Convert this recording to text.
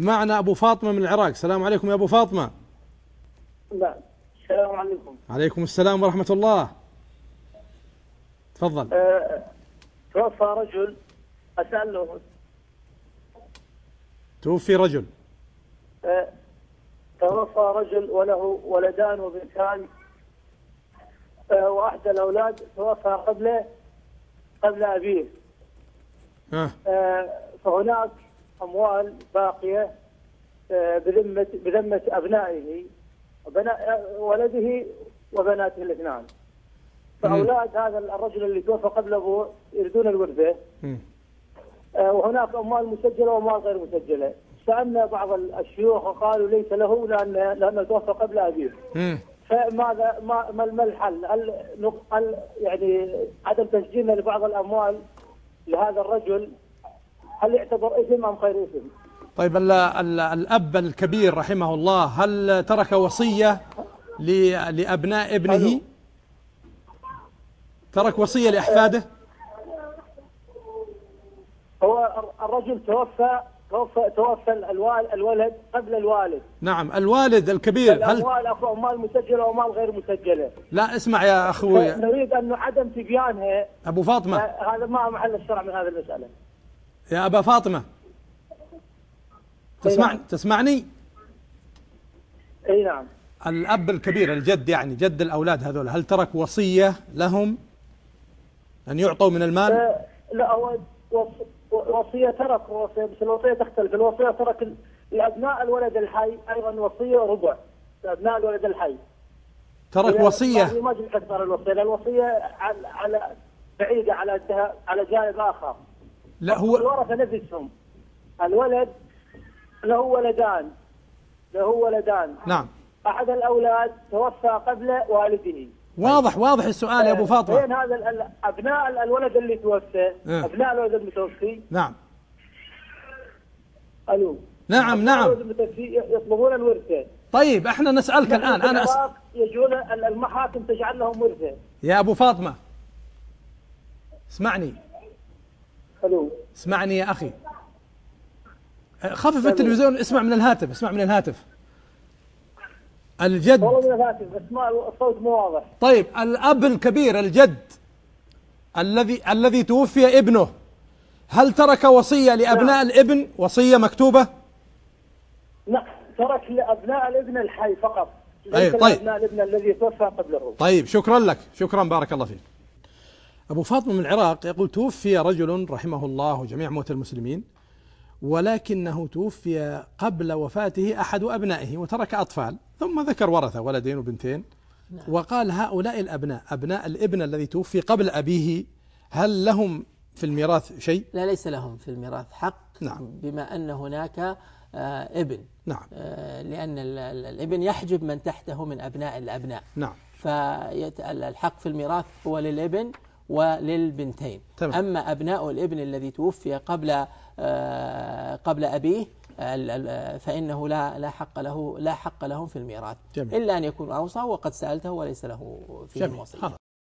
معنا أبو فاطمة من العراق. السلام عليكم يا أبو فاطمة. لا السلام عليكم. عليكم السلام ورحمة الله. تفضل. آه، توفى رجل أسأله توفي رجل. آه، توفى رجل وله ولدان وبنتان. آه، وأحد الأولاد توفى قبله قبل أبيه. ها. آه، فهناك أموال باقية آه، أبنائه وبنا- آه، ولده وبناته الاثنان فأولاد هذا الرجل اللي توفى قبل أبوه يريدون الورثة مم. آه، وهناك أموال مسجلة وأموال غير مسجلة سألنا بعض الشيوخ وقالوا ليس له لأن لأنه توفى قبل أبيه مم. فماذا ما ما الحل؟ هل هل يعني عدم تسجيلنا لبعض الأموال لهذا الرجل هل يعتبر إثم أم غير إثم؟ طيب ال ال الأب الكبير رحمه الله هل ترك وصية لأبناء ابنه. ترك وصية لأحفاده؟ هو الرجل توفى توفى توفى الولد قبل الوالد. نعم الوالد الكبير هل الأموال اكو أموال مسجلة وأموال غير مسجلة. لا اسمع يا أخوي. نريد انه عدم تبيانها أبو فاطمة. آه، هذا ما محل الشرع من هذه المسألة. يا أبا فاطمة. تسمع نعم. تسمعني؟ أي نعم. الأب الكبير الجد يعني جد الأولاد هذول هل ترك وصية لهم؟ أن يعطوا من المال؟ آه، لا هو وص- وصية ترك وصية بس الوصية تختلف. الوصية ترك لأبناء الولد الحي أيضا وصية ربع لأبناء الولد الحي. ترك وصية؟ ما جبت أكثر الوصية الوصية على, بعيدة على على جانب آخر. لا هو الورثة نفسهم. الولد له ولدان له ولدان. نعم. أحد الأولاد توفى قبل والده. واضح واضح السؤال يا أبو فاطمة. بين هذا أبناء ال- الولد اللي توفى آه. أبناء الولد المتوفي. نعم. ألو. نعم نعم. يطلبون الورثة. طيب إحنا نسألك الآن أنا أس... يجون ال- المحاكم تجعل لهم ورثة. يا أبو فاطمة. اسمعني. ألو. اسمعني يا أخي. خفف التلفزيون اسمع من الهاتف اسمع من الهاتف. الجد. والله من الهاتف بس ما الصوت مو واضح. طيب الأب الكبير الجد الذي الذي توفي ابنه هل ترك وصية لأبناء الابن؟ وصية مكتوبة؟ لا ترك لأبناء الابن الحي فقط. أي، ليس طيب. لأبناء الابن الذي توفى قبله. طيب شكرا لك. شكرا بارك الله فيك. أبو فاطمة من العراق يقول توفي رجل رحمه الله وجميع موتى المسلمين ولكنه توفي قبل وفاته أحد أبنائه وترك أطفال ثم ذكر ورثة ولدين وبنتين وقال هؤلاء الأبناء أبناء الابن الذي توفي قبل أبيه هل لهم في الميراث شيء؟ لا ليس لهم في الميراث حق نعم. بما أن هناك آه، ابن نعم. آه، لأن ال- ال- الابن يحجب من تحته من أبناء الأبناء. نعم. فالحق في الميراث هو للابن وللبنتين. تمام. أما أبناء الابن الذي توفي قبل آه، قبل أبيه فإنه لا لا حق له لا حق لهم في الميراث. إلا أن يكون أوصى وقد سألته وليس له فيه جميل. وصية. خلاص